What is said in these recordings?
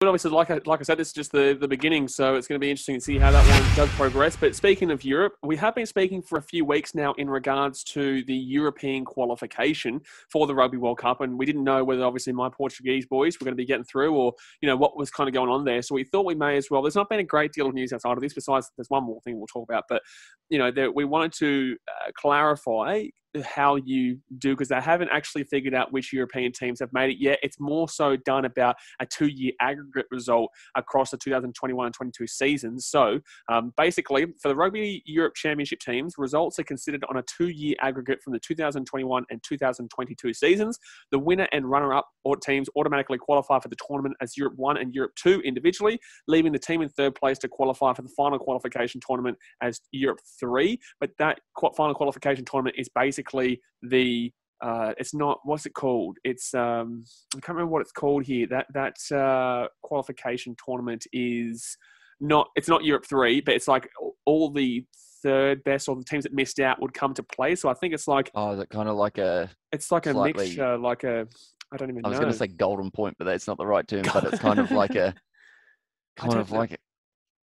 But obviously, like I, like I said, this is just the, the beginning, so it's going to be interesting to see how that one does progress. But speaking of Europe, we have been speaking for a few weeks now in regards to the European qualification for the Rugby World Cup, and we didn't know whether obviously my Portuguese boys were going to be getting through or you know what was kind of going on there. So we thought we may as well. There's not been a great deal of news outside of this. Besides, there's one more thing we'll talk about, but you know, there, we wanted to uh, clarify how you do because they haven't actually figured out which European teams have made it yet. It's more so done about a two-year aggregate result across the 2021 and 22 seasons. So um, basically, for the Rugby Europe Championship teams, results are considered on a two-year aggregate from the 2021 and 2022 seasons. The winner and runner-up teams automatically qualify for the tournament as Europe 1 and Europe 2 individually, leaving the team in third place to qualify for the final qualification tournament as Europe 3. But that final qualification tournament is basically basically the uh, it's not what's it called? It's um, I can't remember what it's called here. That that uh, qualification tournament is not it's not Europe three, but it's like all the third best or the teams that missed out would come to play. So I think it's like oh, is it kind of like a it's like slightly, a mixture, like a I don't even. Know I was going to say golden point, but that's not the right term. But it's kind of like a kind of know. like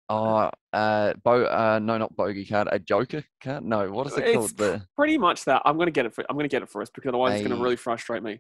Oh, uh, bo- uh, no, not bogey card, a joker card. No, what is it it's called? The pretty much that. I'm gonna get it. For, I'm gonna get it for us because otherwise it's gonna really frustrate me.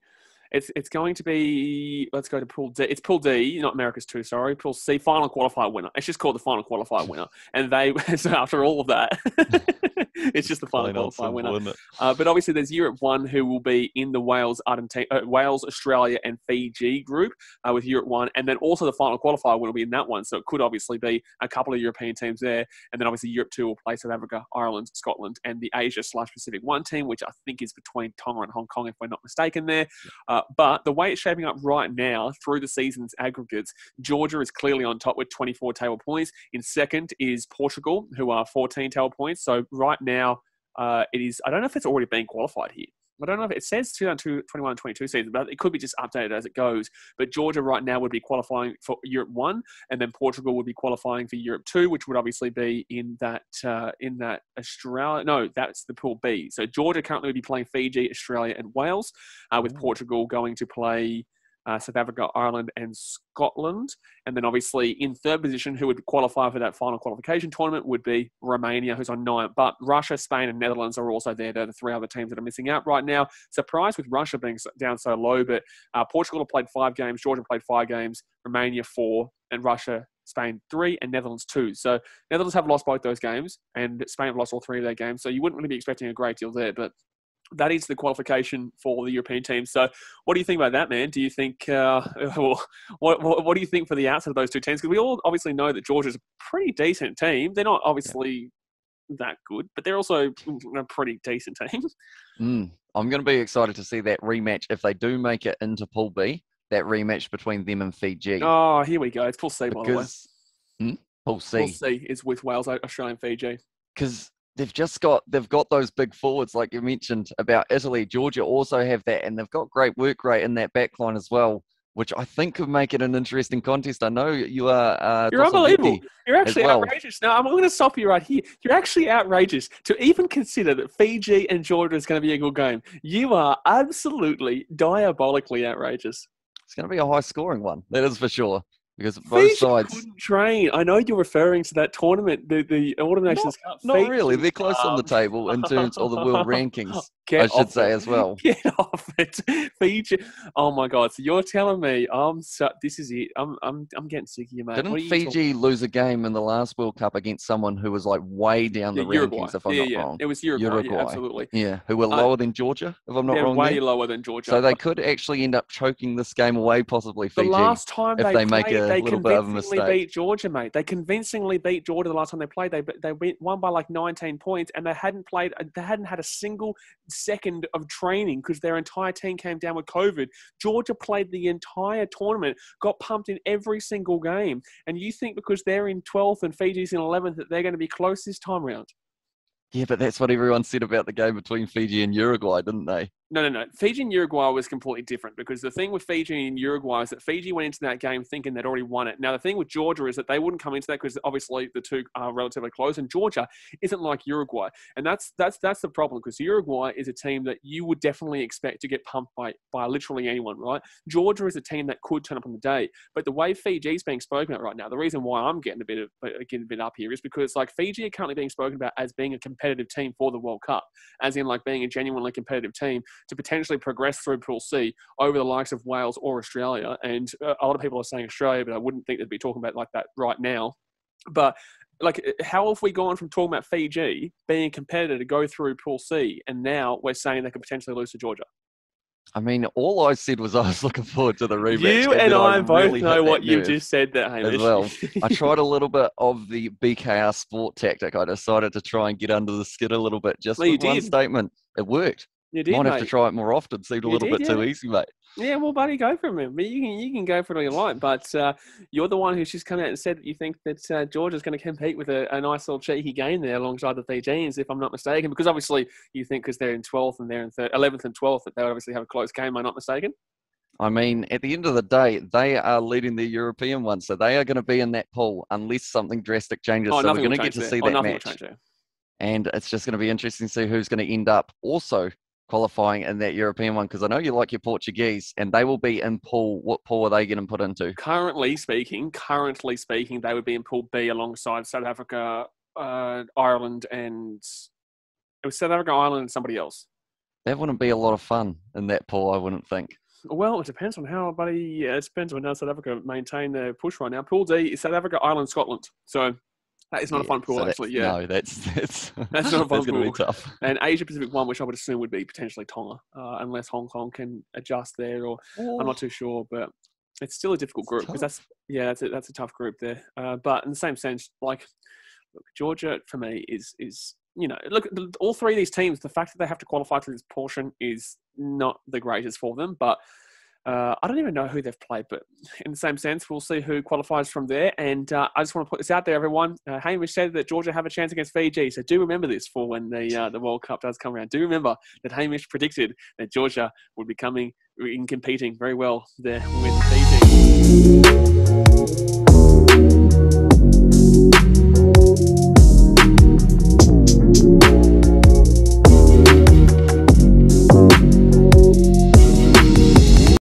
It's it's going to be let's go to pool D. It's pool D, not America's two. Sorry, pool C. Final qualifier winner. It's just called the final qualifier winner. And they so after all of that, it's just the final qualifier winner. Uh, but obviously, there's Europe one who will be in the Wales, Argentina, uh, Wales, Australia, and Fiji group uh, with Europe one, and then also the final qualifier winner will be in that one. So it could obviously be a couple of European teams there, and then obviously Europe two will play South Africa, Ireland, Scotland, and the Asia slash Pacific one team, which I think is between Tonga and Hong Kong, if we're not mistaken. There. Uh, but the way it's shaping up right now through the season's aggregates, Georgia is clearly on top with 24 table points. In second is Portugal, who are 14 table points. So right now, uh, it is, I don't know if it's already been qualified here. I don't know if it says 2021 22 season, but it could be just updated as it goes. But Georgia right now would be qualifying for Europe 1, and then Portugal would be qualifying for Europe 2, which would obviously be in that uh, in that Australia. No, that's the Pool B. So Georgia currently would be playing Fiji, Australia, and Wales, uh, with Portugal going to play uh, South Africa, Ireland, and Scotland. And then obviously in third position, who would qualify for that final qualification tournament would be Romania, who's on nine. But Russia, Spain, and Netherlands are also there. They're the three other teams that are missing out right now. Surprised with Russia being down so low, but uh, Portugal have played five games, Georgia played five games, Romania four, and Russia Spain three, and Netherlands two. So Netherlands have lost both those games, and Spain have lost all three of their games. So you wouldn't really be expecting a great deal there. But that is the qualification for the European team. So, what do you think about that, man? Do you think, uh, what, what, what do you think for the outside of those two teams? Because we all obviously know that Georgia's a pretty decent team. They're not obviously yeah. that good, but they're also a pretty decent team. Mm, I'm going to be excited to see that rematch if they do make it into Pool B. That rematch between them and Fiji. Oh, here we go. It's Pool C, because, by the way. Hmm? Pool C. Pool C is with Wales, Australia, and Fiji. Because they've just got they've got those big forwards like you mentioned about Italy. Georgia also have that, and they've got great work rate in that backline as well, which I think could make it an interesting contest. I know you are. Uh, You're unbelievable. You're actually well. outrageous. Now I'm going to stop you right here. You're actually outrageous to even consider that Fiji and Georgia is going to be a good game. You are absolutely diabolically outrageous. It's going to be a high scoring one. That is for sure because both Fiji sides couldn't train. I know you're referring to that tournament, the the Autumn Nations Cup. Not really. They're close um, on the table in terms of the world rankings. I should say it. as well. Get off it, Fiji. Oh my God! So you're telling me I'm so, this is it? I'm I'm I'm getting sick of you, mate. Didn't Fiji talking? lose a game in the last World Cup against someone who was like way down the yeah, rankings? If I'm yeah, not yeah. wrong, it was Uruguay. Uruguay. Yeah, absolutely. Yeah, who were lower uh, than Georgia? If I'm not wrong, way there. lower than Georgia. So they could actually end up choking this game away, possibly Fiji. The last time if they, they make a they little bit of a beat Georgia, mate. They convincingly beat Georgia the last time they played. They they went won by like 19 points, and they hadn't played. Uh, they hadn't had a single second of training because their entire team came down with COVID. Georgia played the entire tournament, got pumped in every single game, and you think because they're in 12th and Fiji's in 11th that they're going to be close this time round? Yeah, but that's what everyone said about the game between Fiji and Uruguay, didn't they? No, no, no. Fiji and Uruguay was completely different because the thing with Fiji and Uruguay is that Fiji went into that game thinking they'd already won it. Now, the thing with Georgia is that they wouldn't come into that because obviously the two are relatively close, and Georgia isn't like Uruguay, and that's that's that's the problem because Uruguay is a team that you would definitely expect to get pumped by by literally anyone, right? Georgia is a team that could turn up on the day, but the way Fiji is being spoken about right now, the reason why I'm getting a bit of uh, getting a bit up here is because like Fiji are currently being spoken about as being a competitive team for the World Cup, as in like being a genuinely competitive team to potentially progress through Pool C over the likes of Wales or Australia. And uh, a lot of people are saying Australia, but I wouldn't think they'd be talking about like that right now. But like, how have we gone from talking about Fiji being a competitor to go through Pool C, and now we're saying they could potentially lose to Georgia? I mean, all I said was I was looking forward to the rematch. You and, and I, I, both really know what you just said that Hamish. As well. I tried a little bit of the BKR sport tactic. I decided to try and get under the skin a little bit just well, with one statement. It worked. You did, Might mate. have to try it more often. Seemed a little did, bit yeah. too easy, mate. Yeah, well, buddy, go for it, But you can you can go for it all you like. But uh, you're the one who's just come out and said that you think that uh, Georgia's going to compete with a, a, nice little cheeky game there alongside the Fijians, if I'm not mistaken. Because obviously you think because they're in 12th and they're in third, 11th and 12th that they would obviously have a close game. Am I not mistaken? I mean, at the end of the day, they are leading the European one, so they are going to be in that pool unless something drastic changes. Oh, so we're going to get to see oh, that match. And it's just going to be interesting to see who's going to end up also qualifying in that European one? Because I know you like your Portuguese, and they will be in pool. What pool are they getting put into? Currently speaking, currently speaking, they would be in pool B alongside South Africa, uh, Ireland, and it was South Africa, Ireland, and somebody else. That wouldn't be a lot of fun in that pool, I wouldn't think. Well, it depends on how, buddy. Yeah, it depends on how South Africa maintain their push right now. Pool D is South Africa, Ireland, Scotland. So that is not yeah, a fun pool, so actually. Yeah, no, that's that's that's not a fun pool. Be tough. And Asia Pacific one, which I would assume would be potentially Tonga, uh, unless Hong Kong can adjust there, or oh. I'm not too sure, but it's still a difficult group because that's yeah, that's a, that's a tough group there. Uh, but in the same sense, like look, Georgia for me is is you know look all three of these teams. The fact that they have to qualify through this portion is not the greatest for them, but uh, I don't even know who they've played, but in the same sense, we'll see who qualifies from there. And uh, I just want to put this out there, everyone. Uh, Hamish said that Georgia have a chance against Fiji, so do remember this for when the uh, the World Cup does come around. Do remember that Hamish predicted that Georgia would be coming in competing very well there with Fiji.